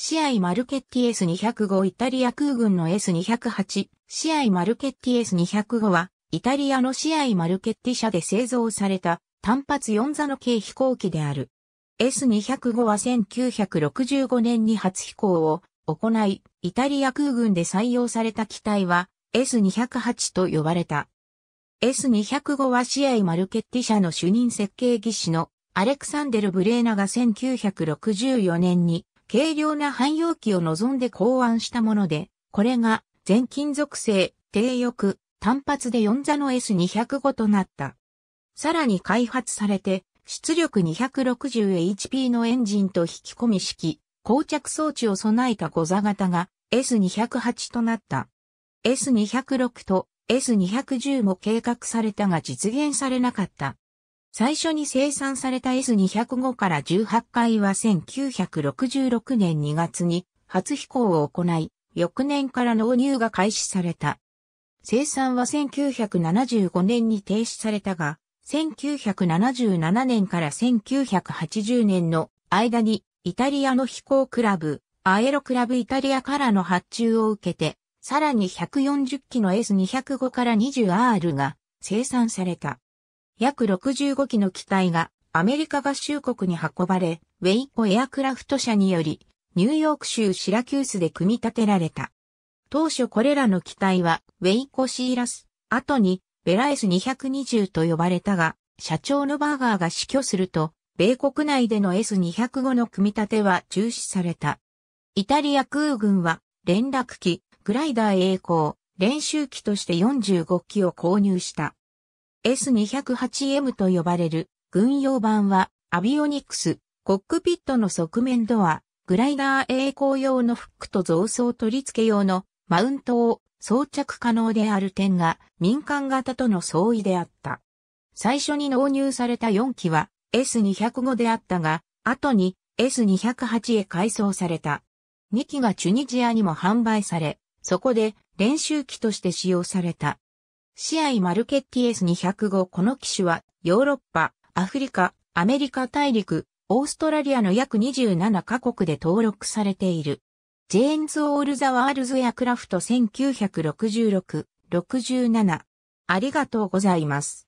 シアイマルケッティ S205 イタリア空軍の S208、シアイマルケッティ S205 は、イタリアのシアイマルケッティ社で製造された単発4座の軽飛行機である。S205 は1965年に初飛行を行い、イタリア空軍で採用された機体は S208 と呼ばれた。S205 はシアイマルケッティ社の主任設計技師のアレクサンデル・ブレーナが1964年に軽量な汎用機を望んで考案したもので、これが全金属製、低翼、単発で4座の S205 となった。さらに開発されて、出力 260HP のエンジンと引き込み式、膠着装置を備えた5座型が S208 となった。S206 と S210 も計画されたが実現されなかった。最初に生産された S205 から18回は1966年2月に初飛行を行い、翌年から納入が開始された。生産は1975年に停止されたが、1977年から1980年の間にイタリアの飛行クラブ、アエロクラブイタリアからの発注を受けて、さらに140機の S205 から 20R が生産された。約65機の機体がアメリカ合衆国に運ばれ、ウェイコエアクラフト社により、ニューヨーク州シラキュースで組み立てられた。当初これらの機体は、ウェイコシーラス、後に、ベラエス220と呼ばれたが、社長のバーガーが死去すると、米国内での S205 の組み立ては中止された。イタリア空軍は、連絡機、グライダー栄光、練習機として45機を購入した。S208M と呼ばれる軍用版はアビオニクス、コックピットの側面ドア、グライダー栄光用のフックと増装取り付け用のマウントを装着可能である点が民間型との相違であった。最初に納入された4機は S205 であったが、後に S208 へ改装された。2機がチュニジアにも販売され、そこで練習機として使用された。 SIAI マルケッティ S205 この機種はヨーロッパ、アフリカ、アメリカ大陸、オーストラリアの約27カ国で登録されている。 Jane's All the World's Aircraft 1966、67。ありがとうございます。